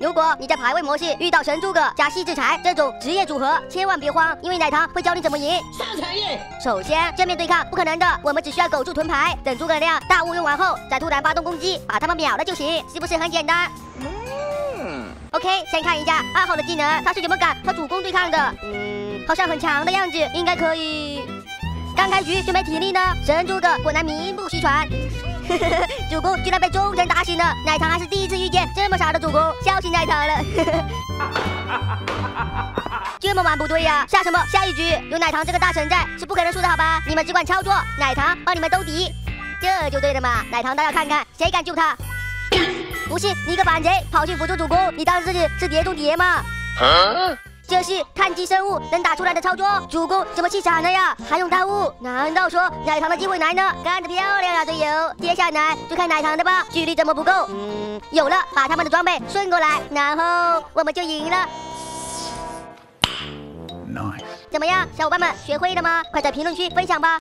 如果你在排位模式遇到神诸葛加细制裁这种职业组合，千万别慌，因为奶糖会教你怎么赢。上产业，首先正面对抗不可能的，我们只需要苟住屯牌，等诸葛亮大雾用完后，再突然发动攻击，把他们秒了就行，是不是很简单？嗯。OK，先看一下二号的技能，他是怎么敢和主攻对抗的？嗯，好像很强的样子，应该可以。刚开局就没体力呢，神诸葛果然名不虚传。主公居然被忠臣打醒了，奶糖还是第一次遇见这么傻的主公，笑死奶糖了。这么晚不对呀，下什么？下一局有奶糖这个大神在，是不可能输的好吧？你们只管操作，奶糖帮你们兜底，这就对了嘛。奶糖倒要看看谁敢救他。不信你个反贼，跑去辅助主公，你当自己是碟中谍吗？这是碳基生物能打出来的操作，主公怎么气惨了呀？还用耽误？难道说奶糖的机会来呢？干得漂亮啊，队友！接下来就看奶糖的吧，距离怎么不够？嗯，有了，把他们的装备顺过来，然后我们就赢了。Nice，怎么样，小伙伴们学会了吗？快在评论区分享吧。